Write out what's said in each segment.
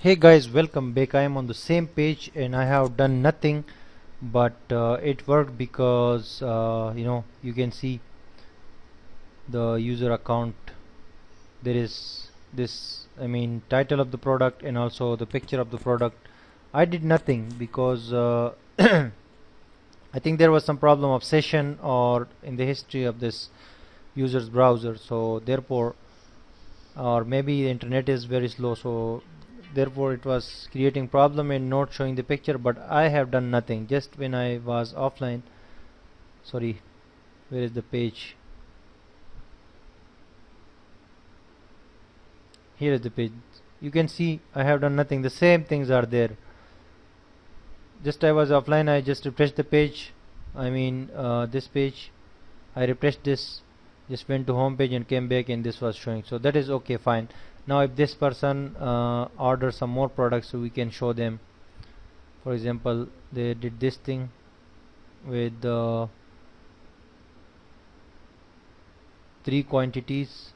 hey guys welcome back. I am on the same page and I have done nothing but uh, it worked because uh, you know you can see the user account. There is this I mean title of the product and also the picture of the product. I did nothing because uh, I think there was some problem of session or in the history of this user's browser. So therefore or maybe the internet is very slow so therefore it was creating problem and not showing the picture but I have done nothing. Just when I was offline sorry where is the page? Here is the page. You can see I have done nothing. The same things are there. Just I was offline I just refreshed the page. I mean uh, this page. I refreshed this. Just went to home page and came back and this was showing. So that is okay fine now if this person uh, orders some more products we can show them. For example they did this thing with uh, three quantities.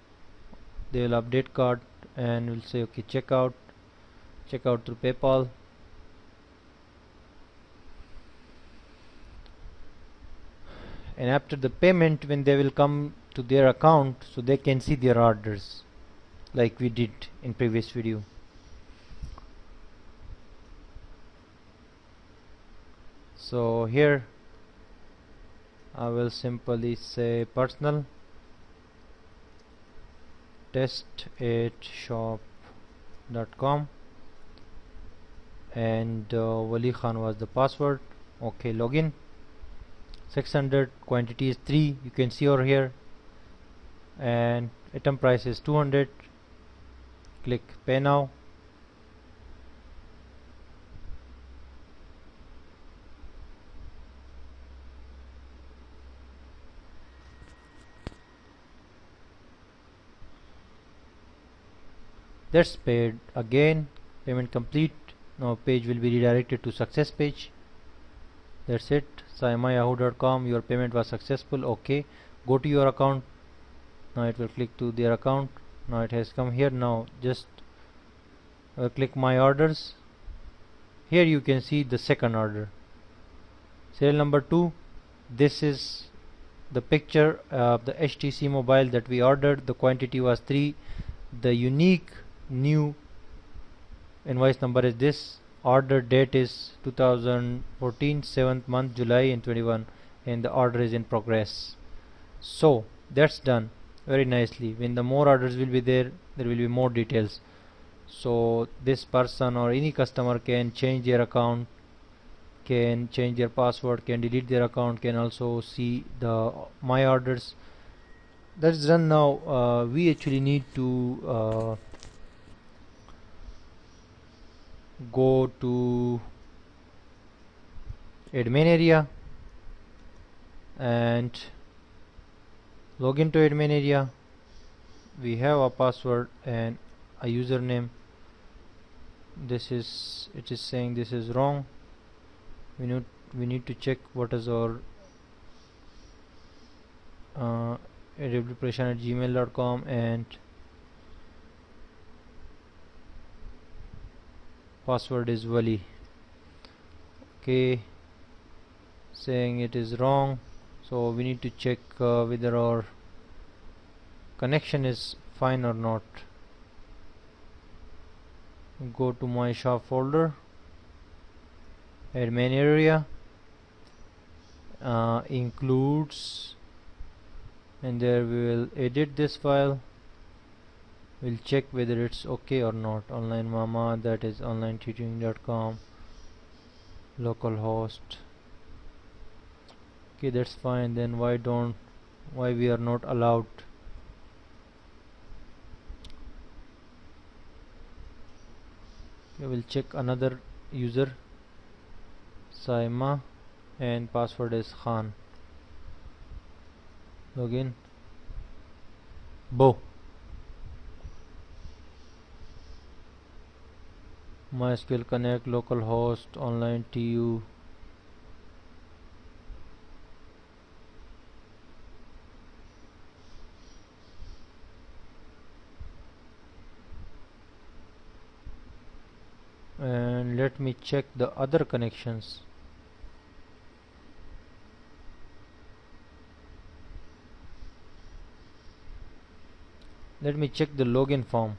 They will update cart and we'll say okay check out check out through PayPal. And after the payment when they will come to their account so they can see their orders like we did in previous video. So here I will simply say personal test at shop.com and uh, Wali Khan was the password. Okay login. 600 quantity is 3 you can see over here. And item price is 200 click pay now. That's paid again. Payment complete. Now page will be redirected to success page. That's it. Saimayahoo.com your payment was successful. Okay. Go to your account. Now it will click to their account now it has come here. Now just uh, click my orders. Here you can see the second order. Serial number 2 this is the picture of the HTC mobile that we ordered. The quantity was 3 the unique new invoice number is this. Order date is 2014 7th month July and 21 and the order is in progress. So that's done very nicely. When the more orders will be there there will be more details. So this person or any customer can change their account can change their password can delete their account can also see the my orders. That's done now. Uh, we actually need to uh, go to admin area and log into admin area. We have a password and a username. This is it is saying this is wrong. We need we need to check what is our uh, at gmail.com and password is Wali okay. Saying it is wrong so we need to check uh, whether our connection is fine or not. Go to my shop folder admin area uh, includes and there we will edit this file. We'll check whether it's okay or not. Online mama that is online tutoring.com localhost okay that's fine then why don't why we are not allowed? Okay we'll check another user Saima and password is Khan. Login. Bo. MySQL Connect localhost online TU and let me check the other connections. Let me check the login form.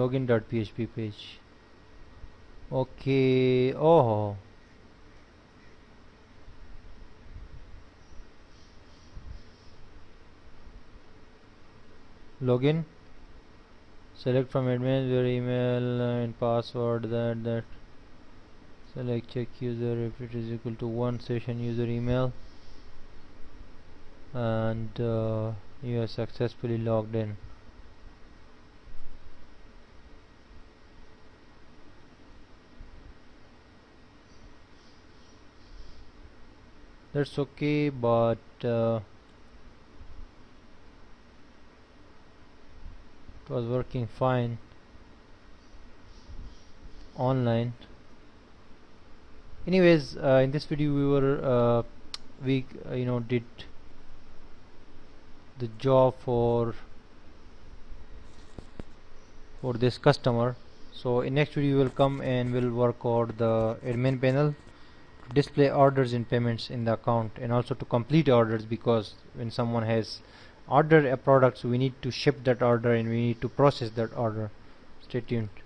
Login.php page. Okay oh. Login select from admin your email and password that that. Select check user if it is equal to one session user email. And uh, you are successfully logged in. That's okay but uh, it was working fine. Online. Anyways uh, in this video we were uh, we uh, you know did the job for for this customer. So in next video we will come and we'll work out the admin panel display orders and payments in the account and also to complete orders because when someone has ordered a product so we need to ship that order and we need to process that order. Stay tuned